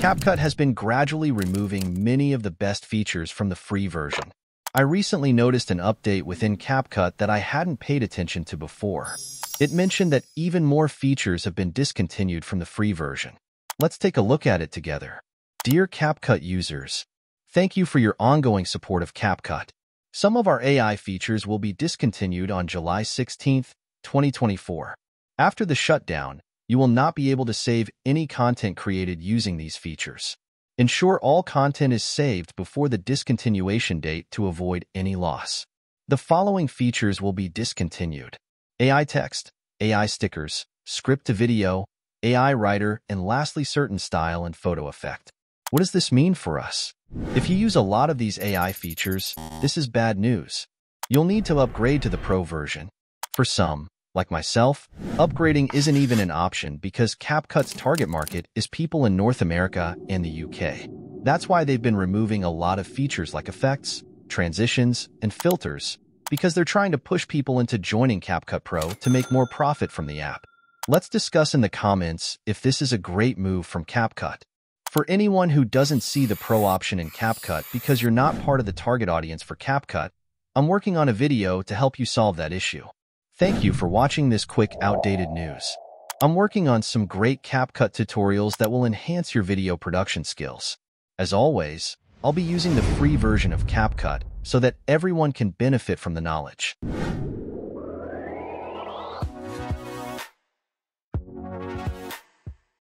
CapCut has been gradually removing many of the best features from the free version. I recently noticed an update within CapCut that I hadn't paid attention to before. It mentioned that even more features have been discontinued from the free version. Let's take a look at it together. Dear CapCut users, thank you for your ongoing support of CapCut. Some of our AI features will be discontinued on July 16, 2024. After the shutdown, you will not be able to save any content created using these features. Ensure all content is saved before the discontinuation date to avoid any loss. The following features will be discontinued. AI text, AI stickers, script to video, AI writer, and lastly certain style and photo effect. What does this mean for us? If you use a lot of these AI features, this is bad news. You'll need to upgrade to the Pro version. For some, like myself, upgrading isn't even an option because CapCut's target market is people in North America and the UK. That's why they've been removing a lot of features like effects, transitions, and filters, because they're trying to push people into joining CapCut Pro to make more profit from the app. Let's discuss in the comments if this is a great move from CapCut. For anyone who doesn't see the Pro option in CapCut because you're not part of the target audience for CapCut, I'm working on a video to help you solve that issue. Thank you for watching this quick outdated news. I'm working on some great CapCut tutorials that will enhance your video production skills. As always, I'll be using the free version of CapCut so that everyone can benefit from the knowledge.